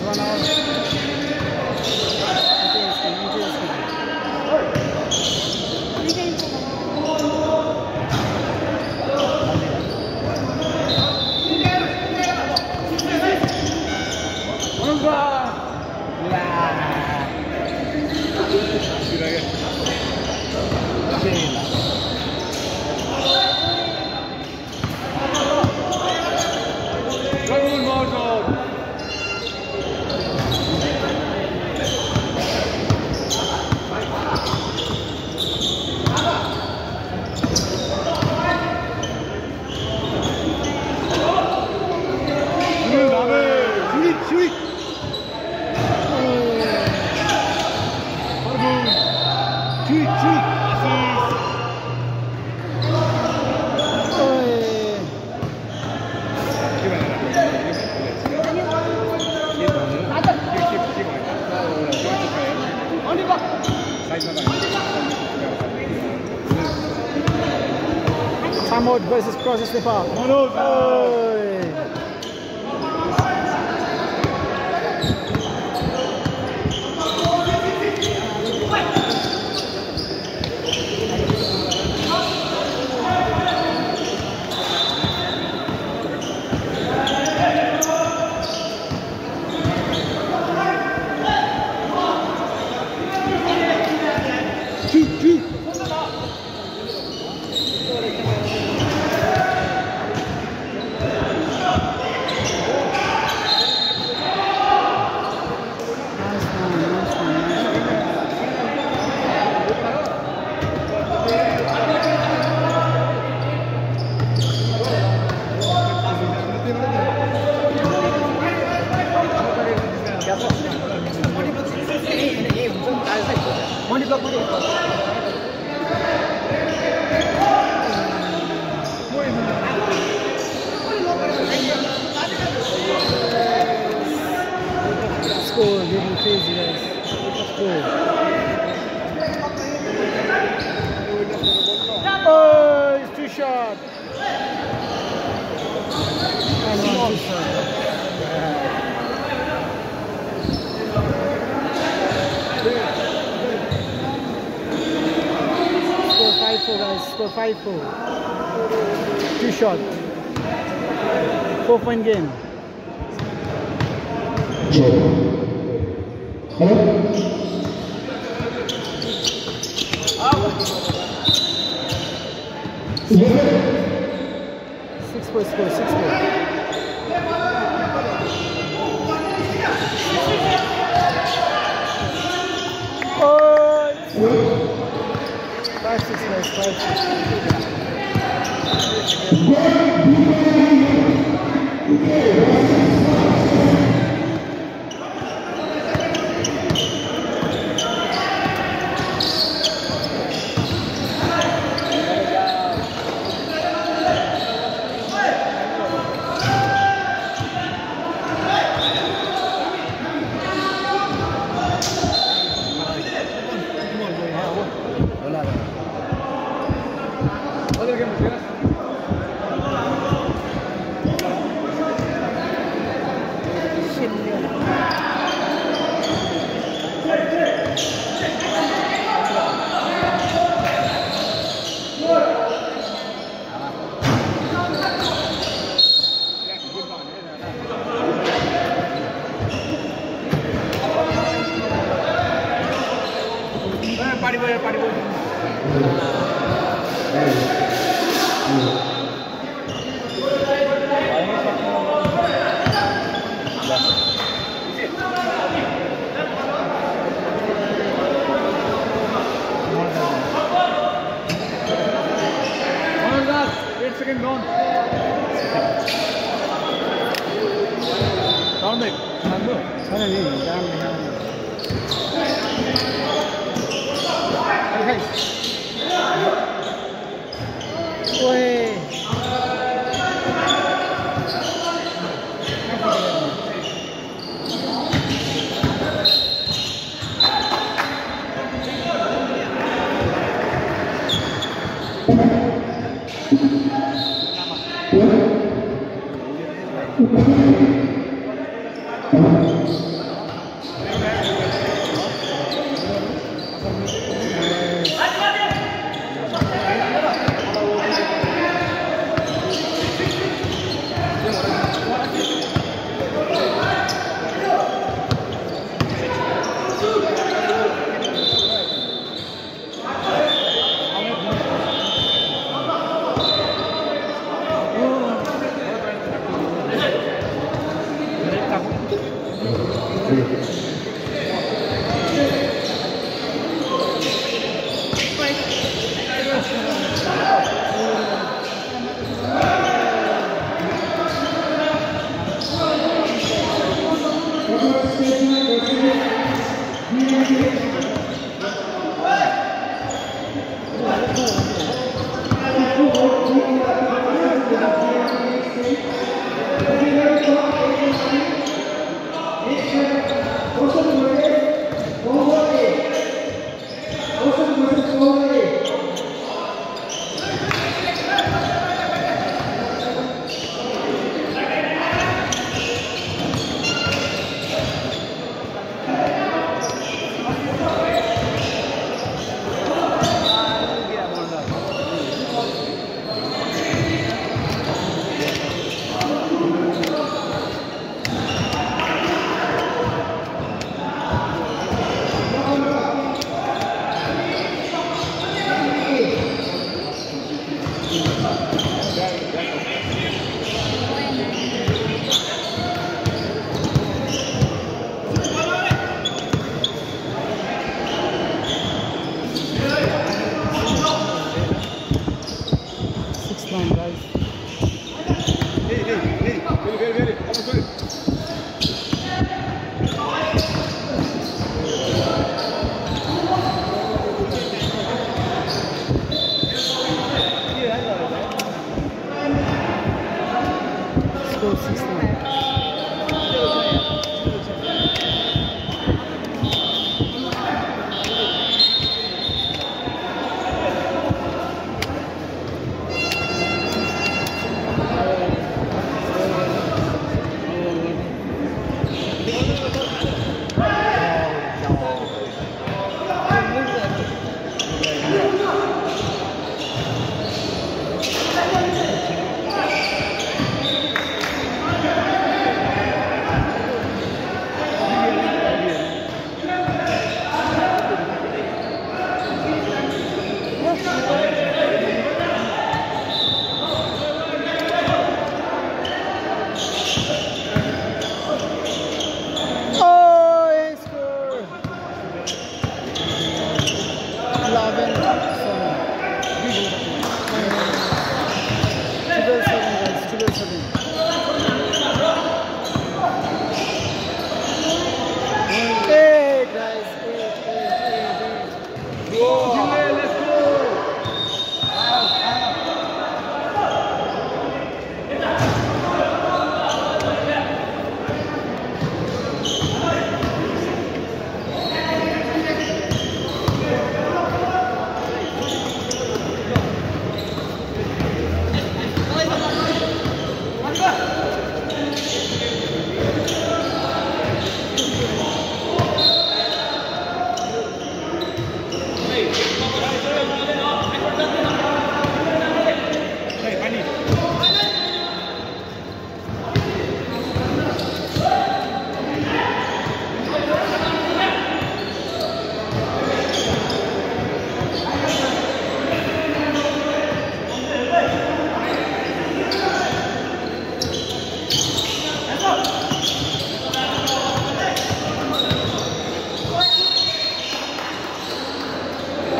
run out. Sweet. Pardon. Sweet, sweet. Mahmoud versus Process Nepal. Oh. Oh, too short. Score 5-4 guys, score 5-4. Too short. Four point game. Six point score, six point. Five six guys, five six. পারিব পারিব second down. Down there. Down there. Down there. Down there. 해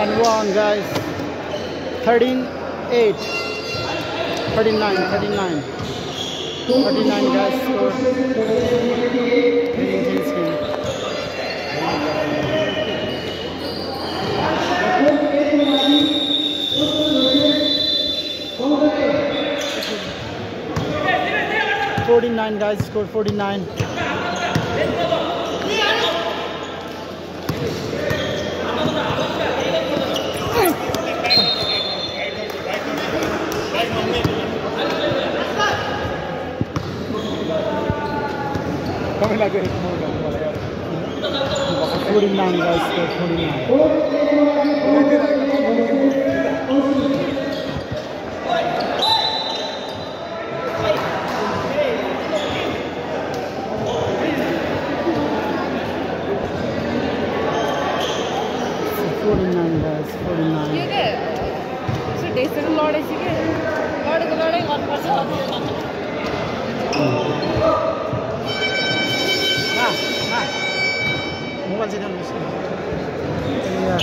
And one, guys. 13, 8. 39, 39. 39, guys. Score. Very intense game. Forty-nine guys scored forty-nine. தமிழாக கூடினாங்க கூடினாங்க लडेपछि कि लडेको लडै manzilham müssen. Ja.